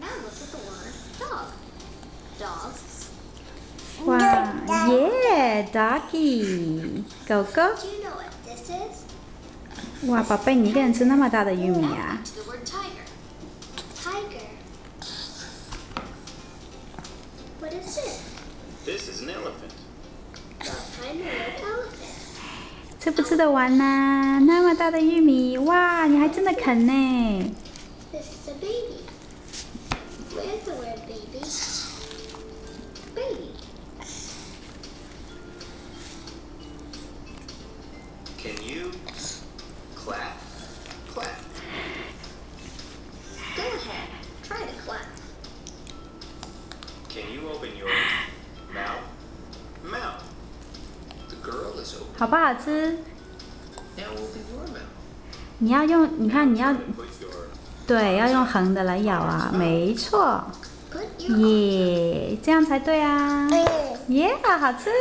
Now look at the word dog. Dog. 哇，耶，doggy，狗狗。Do you know what this is? 哇，宝贝，你一个人吃那么大的玉米 elephant. 吃不吃得完呢、那么大的玉米，哇，你还真的啃呢。This is a baby. Where's the word baby? Baby. Can you clap? Clap. Go ahead. Try to clap. Can you open your mouth? Mouth. The girl is open. 好不好吃？ Now open your mouth. 你要用，你看你要 对，要用横的来咬啊，没错。耶，这样才对啊，耶，好吃。